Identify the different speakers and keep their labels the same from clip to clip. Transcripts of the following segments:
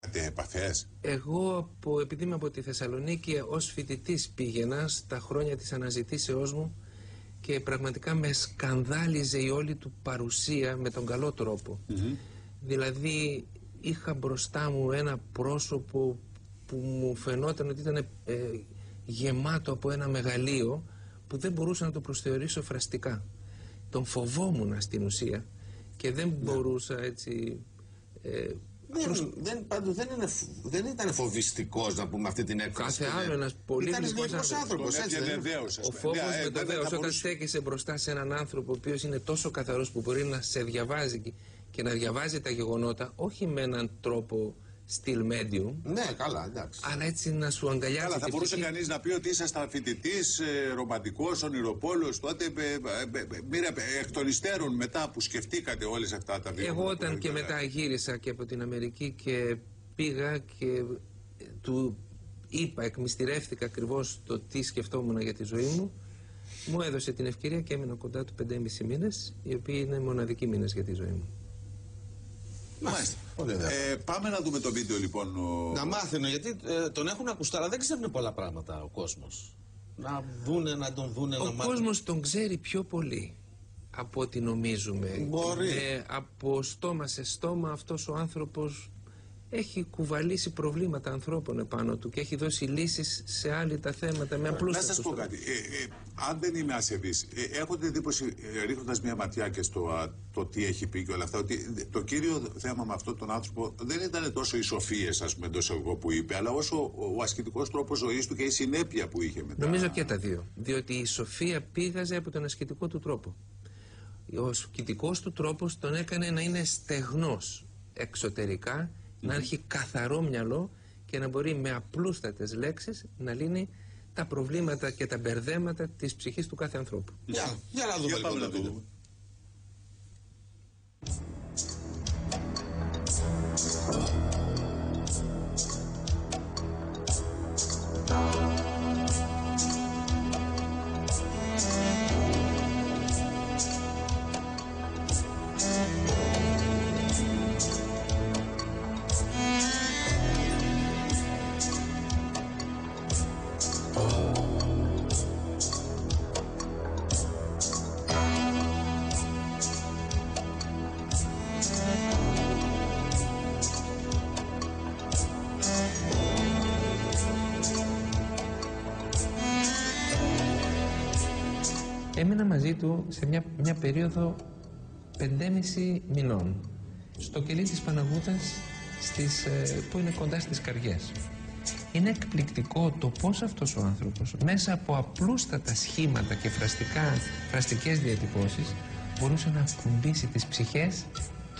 Speaker 1: Είχατε επαφές;
Speaker 2: Εγώ, από, επειδή είμαι από τη Θεσσαλονίκη, ως φοιτητής πήγαινα στα χρόνια της αναζητήσεώς μου και πραγματικά με σκανδάλιζε η όλη του παρουσία με τον καλό τρόπο. Δηλαδή, είχα μπροστά μου ένα πρόσωπο που μου φαινόταν ότι ήταν ε, γεμάτο από ένα μεγαλείο που δεν μπορούσα να το προσθεωρήσω φραστικά. Τον φοβόμουν στην ουσία και δεν μπορούσα έτσι... ε,
Speaker 3: Δεν, δεν, πάντως δεν, είναι, φ- δεν ήταν φοβιστικός να πούμε αυτή την έκφραση.
Speaker 2: Κάθε άλλος ένας πολύ
Speaker 3: Ήταν
Speaker 2: γλυκός
Speaker 3: γλυκός
Speaker 2: άνθρωπος.
Speaker 3: άνθρωπος, έτσι.
Speaker 1: Έπιανε
Speaker 3: δεν είναι;
Speaker 1: δέος, ας
Speaker 2: Ο
Speaker 1: πούμε.
Speaker 2: φόβος
Speaker 1: Ναι, ε,
Speaker 2: με το
Speaker 1: βέβαια
Speaker 2: δέος,
Speaker 1: θα
Speaker 2: όταν
Speaker 1: μπορούσε-
Speaker 2: στέκεσαι μπροστά σε έναν άνθρωπο ο οποίος είναι τόσο καθαρός που μπορεί να σε διαβάζει και- και να διαβάζει τα γεγονότα, όχι με έναν τρόπο στυλ medium,
Speaker 3: Ναι, καλά, εντάξει.
Speaker 2: αλλά έτσι να σου αγκαλιάζει.
Speaker 1: Καλά, θα
Speaker 2: την
Speaker 1: μπορούσε
Speaker 2: ψυχή.
Speaker 1: κανείς να πει ότι ήσασταν φοιτητής, ε, ρομαντικός, ονειροπόλος. Τότε, ε, ε, ε, ε, μοίρα, ε, εκ των υστέρων, μετά που σκεφτήκατε όλες αυτά τα βήματα.
Speaker 2: Εγώ
Speaker 1: που
Speaker 2: όταν και
Speaker 1: λέγατε,
Speaker 2: μετά γύρισα και από την Αμερική και πήγα και ε, του είπα, εκμυστηρεύτηκα ακριβώς το τι σκεφτόμουν για τη ζωή μου, μου έδωσε την ευκαιρία και έμεινα κοντά του 5,5 μήνες, οι οποίοι είναι μοναδικοί μήνες για τη ζωή μου.
Speaker 1: Μάλιστα.
Speaker 3: Πολύ ωραία.
Speaker 1: Ε, πάμε να δούμε το βίντεο λοιπόν. Ο...
Speaker 3: Να μάθαινε, γιατί ε, τον έχουν ακουστά, αλλά δεν ξέρουν πολλά πράγματα ο κόσμος. Να δούνε, να τον δούνε, να
Speaker 2: Ο
Speaker 3: μάθουν.
Speaker 2: κόσμος τον ξέρει πιο πολύ από ό,τι νομίζουμε.
Speaker 3: Μπορεί.
Speaker 2: Ε, από στόμα σε στόμα αυτός ο άνθρωπος έχει κουβαλήσει προβλήματα ανθρώπων επάνω του και έχει δώσει λύσεις σε άλλα τα θέματα με
Speaker 1: Να
Speaker 2: απλούστατους
Speaker 1: σας πω
Speaker 2: τρόπους.
Speaker 1: κάτι. Ε, ε, αν δεν είμαι ασεβής, ε, έχω την εντύπωση, ε, ρίχνοντας μια ματιά και στο α, το τι έχει πει και όλα αυτά, ότι το κύριο θέμα με αυτόν τον άνθρωπο δεν ήταν τόσο οι σοφίες, ας πούμε, εντός εγώ που είπε, αλλά όσο ο, ο ασκητικός τρόπος ζωής του και η συνέπεια που είχε μετά.
Speaker 2: Νομίζω και τα δύο. Διότι η σοφία πήγαζε από τον ασκητικό του τρόπο. Ο ασκητικός του τρόπος τον έκανε να είναι στεγνός εξωτερικά, να έχει καθαρό μυαλό και να μπορεί με απλούστατες λέξεις να λύνει τα προβλήματα και τα μπερδέματα της ψυχής του κάθε ανθρώπου.
Speaker 3: Για, για να δούμε
Speaker 1: Για
Speaker 3: λοιπόν
Speaker 1: πάμε
Speaker 3: το
Speaker 1: να
Speaker 3: βίντεο.
Speaker 1: Δούμε.
Speaker 2: Έμεινα μαζί του σε μια, μια περίοδο 5,5 μηνών στο κελί της Παναγούδας στις, ε, που είναι κοντά στις καριές. Είναι εκπληκτικό το πώς αυτός ο άνθρωπος μέσα από απλούστατα σχήματα και φραστικά, φραστικές διατυπώσεις μπορούσε να ακουμπήσει τις ψυχές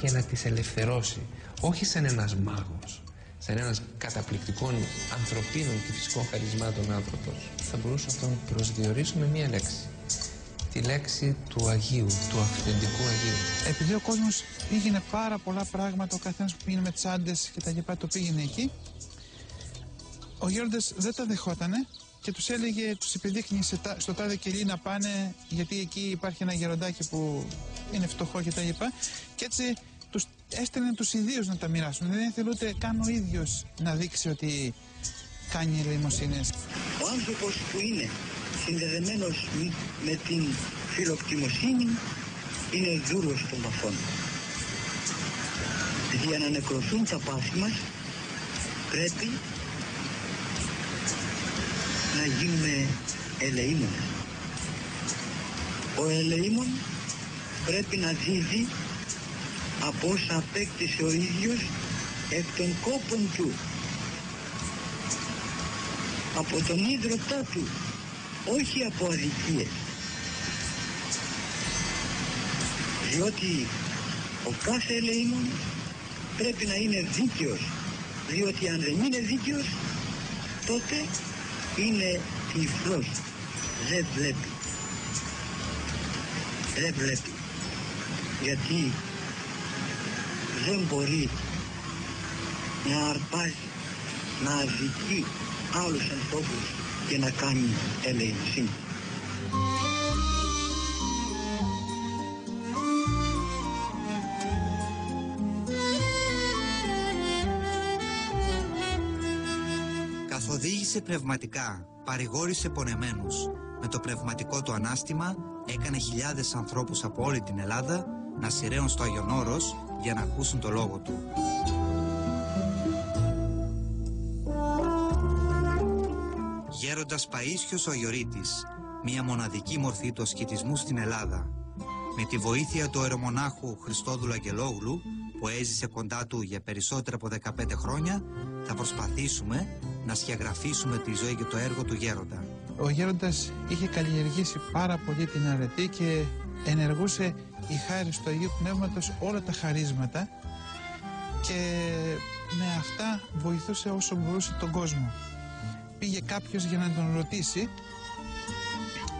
Speaker 2: και να τις ελευθερώσει. Όχι σαν ένας μάγος, σαν ένας καταπληκτικών ανθρωπίνων και φυσικών χαρισμάτων άνθρωπος. Θα μπορούσα να τον προσδιορίσω με μία λέξη τη λέξη του Αγίου, του αυθεντικού Αγίου.
Speaker 4: επειδή ο κόσμος πήγαινε πάρα πολλά πράγματα, ο καθένας που πήγαινε με τσάντες και τα λοιπά το πήγαινε εκεί, ο Γέροντας δεν τα δεχότανε και τους έλεγε, τους επιδείχνει σε τα- στο τάδε κελί να πάνε, γιατί εκεί υπάρχει ένα γεροντάκι που είναι φτωχό και τα λοιπά. Και έτσι τους έστελνε τους ιδίους να τα μοιράσουν. Δεν ήθελε ούτε καν ο ίδιος να δείξει ότι κάνει ελεημοσύνες.
Speaker 5: Ο άνθρωπος που είναι συνδεδεμένος μ- με την φιλοκτημοσύνη είναι δούλος των παθών. Για να νεκρωθούν τα πάθη μας πρέπει να γίνουμε ελεήμονες. Ο ελεήμων πρέπει να δίδει από όσα απέκτησε ο ίδιος εκ των κόπων του από τον ίδρωτά του, όχι από αδικίες. Διότι ο κάθε ελεήμων πρέπει να είναι δίκαιος, διότι αν δεν είναι δίκαιος, τότε είναι τυφλός, δεν βλέπει. Δεν βλέπει. Γιατί δεν μπορεί να αρπάζει, να αδικεί άλλους ανθρώπους και να κάνει ελεημοσύνη.
Speaker 6: Καθοδήγησε πνευματικά, παρηγόρησε πονεμένους. Με το πνευματικό του ανάστημα έκανε χιλιάδες ανθρώπους από όλη την Ελλάδα να σειραίουν στο Άγιον Όρος για να ακούσουν το λόγο του. Γέροντας Παΐσιος ο Αγιορείτης, μια μοναδική μορφή του ασκητισμού στην Ελλάδα. Με τη βοήθεια του αερομονάχου Χριστόδουλου Αγγελόγλου, που έζησε κοντά του για περισσότερα από 15 χρόνια, θα προσπαθήσουμε να σχεδιαγραφήσουμε τη ζωή και το έργο του Γέροντα.
Speaker 4: Ο Γέροντας είχε καλλιεργήσει πάρα πολύ την αρετή και ενεργούσε η χάρη του Αγίου Πνεύματος όλα τα χαρίσματα και με αυτά βοηθούσε όσο μπορούσε τον κόσμο. Πήγε κάποιος για να τον ρωτήσει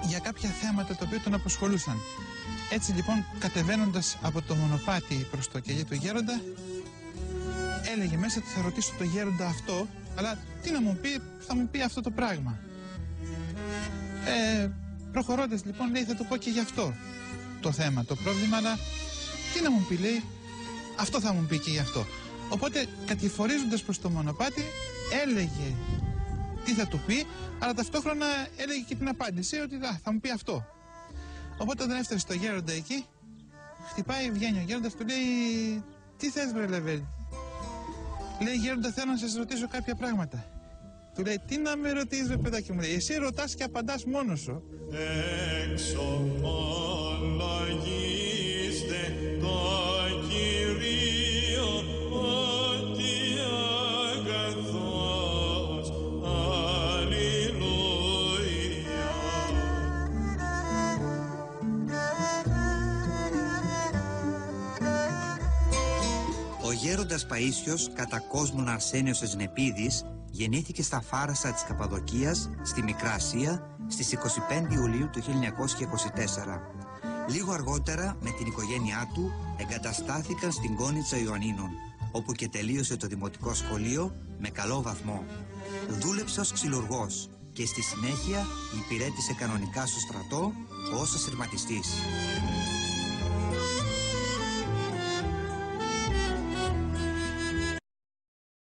Speaker 4: για κάποια θέματα τα οποία τον απασχολούσαν. Έτσι λοιπόν κατεβαίνοντας από το μονοπάτι προς το κελί του γέροντα έλεγε μέσα ότι θα ρωτήσω το γέροντα αυτό αλλά τι να μου πει, θα μου πει αυτό το πράγμα. Ε, προχωρώντας λοιπόν λέει θα το πω και γι' αυτό το θέμα, το πρόβλημα αλλά τι να μου πει λέει αυτό θα μου πει και γι' αυτό. Οπότε κατηφορίζοντας προς το μονοπάτι έλεγε τι θα του πει αλλά ταυτόχρονα έλεγε και την απάντηση ότι α, θα μου πει αυτό. Οπότε όταν έφτασε στο γέροντα εκεί χτυπάει, βγαίνει ο γέροντας του λέει τι θες βρε Λεβέλη. Λέει γέροντα θέλω να σας ρωτήσω κάποια πράγματα. Του λέει τι να με ρωτήσεις ρε παιδάκι μου λέει εσύ ρωτάς και απαντάς μόνος σου.
Speaker 7: Εξομολογήστε το Κυρίο
Speaker 6: γέροντας Παΐσιος, κατά κόσμον Αρσένιος Εσνεπίδης, γεννήθηκε στα Φάρασα της Καπαδοκίας, στη Μικρά Ασία, στις 25 Ιουλίου του 1924. Λίγο αργότερα, με την οικογένειά του, εγκαταστάθηκαν στην Κόνιτσα Ιωαννίνων, όπου και τελείωσε το δημοτικό σχολείο με καλό βαθμό. Δούλεψε ως ξυλουργός και στη συνέχεια υπηρέτησε κανονικά στο στρατό ως ασυρματιστής.